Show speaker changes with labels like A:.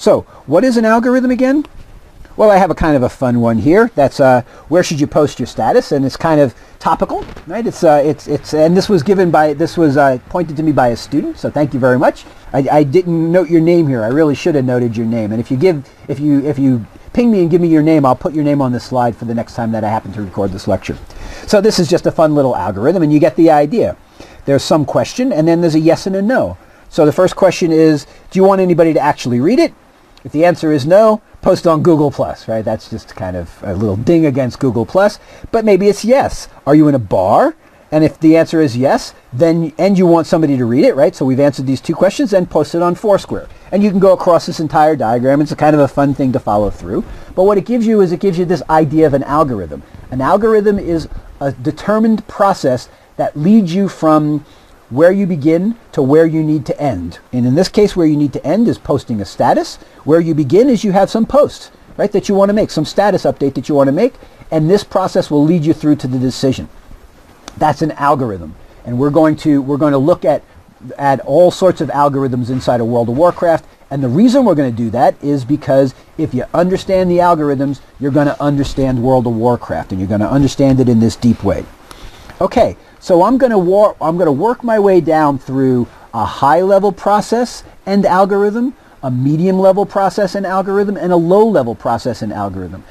A: So what is an algorithm again? Well, I have a kind of a fun one here. That's uh, where should you post your status, and it's kind of topical, right? It's uh, it's it's, and this was given by this was uh, pointed to me by a student. So thank you very much. I, I didn't note your name here. I really should have noted your name. And if you give if you if you ping me and give me your name, I'll put your name on the slide for the next time that I happen to record this lecture. So this is just a fun little algorithm, and you get the idea. There's some question, and then there's a yes and a no. So the first question is, do you want anybody to actually read it? If the answer is no, post on Google Plus, right? That's just kind of a little ding against Google Plus. But maybe it's yes. Are you in a bar? And if the answer is yes, then and you want somebody to read it, right? So we've answered these two questions, then post it on Foursquare. And you can go across this entire diagram. It's a kind of a fun thing to follow through. But what it gives you is it gives you this idea of an algorithm. An algorithm is a determined process that leads you from where you begin to where you need to end. And in this case, where you need to end is posting a status. Where you begin is you have some posts, right, that you want to make, some status update that you want to make. And this process will lead you through to the decision. That's an algorithm. And we're going to, we're going to look at, at all sorts of algorithms inside of World of Warcraft. And the reason we're going to do that is because if you understand the algorithms, you're going to understand World of Warcraft and you're going to understand it in this deep way. Okay, so I'm going to I'm going to work my way down through a high level process and algorithm, a medium level process and algorithm, and a low level process and algorithm.